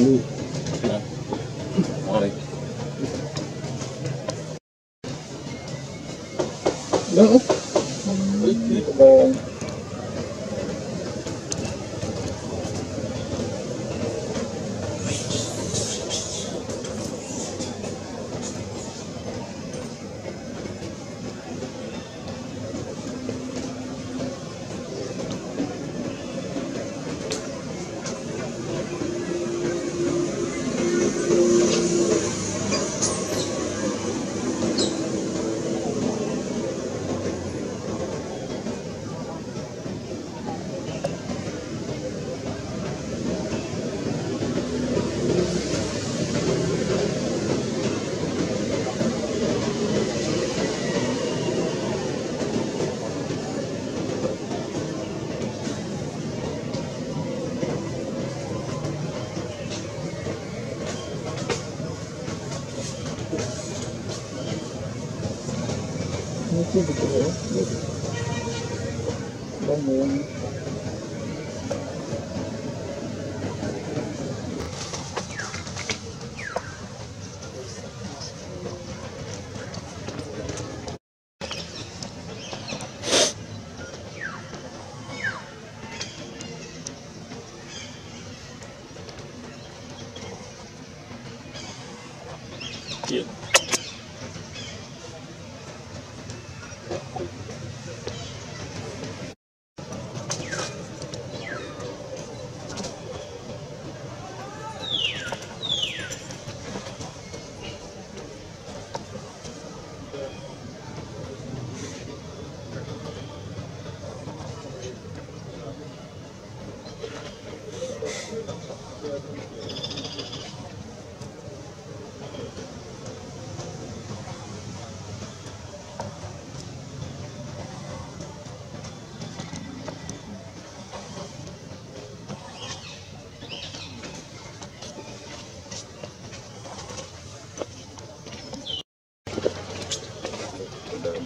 Ooh. Chưa được rồi. Bông nguồn. Chuyện.